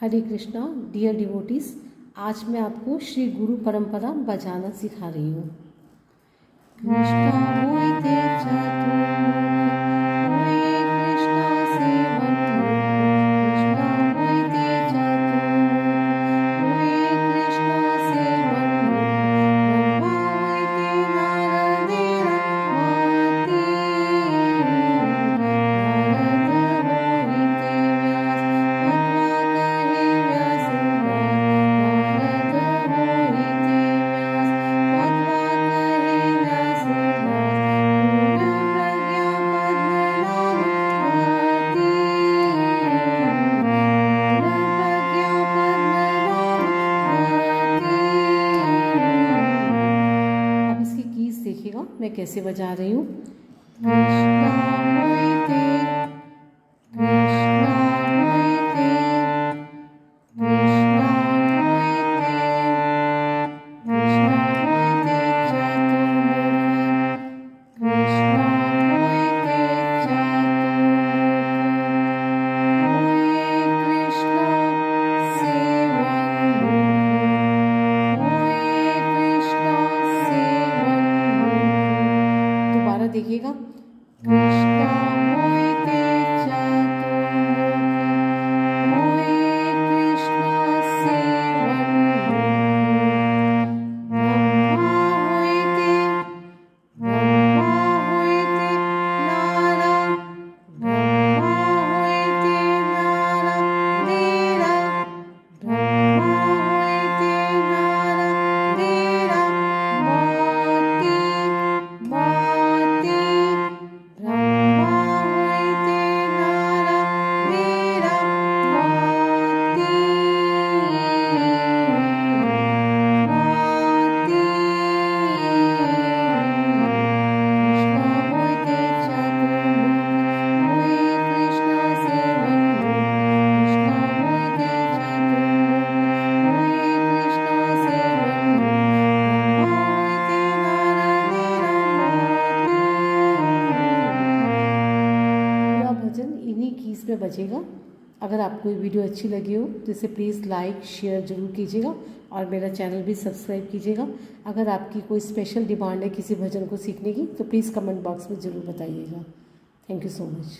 हरे Krishna dear devotees आज मैं आपको श्री गुरु परंपरा बजाना सिखा रही हूँ। मैं कैसे बजा रही हूँ? इन्हीं कीज में बजेगा। अगर आपको ये वीडियो अच्छी लगी हो तो इसे प्लीज़ लाइक शेयर ज़रूर कीजिएगा और मेरा चैनल भी सब्सक्राइब कीजिएगा। अगर आपकी कोई स्पेशल डिमांड है किसी भजन को सीखने की तो प्लीज़ कमेंट बॉक्स में ज़रूर बताइएगा। Thank you so much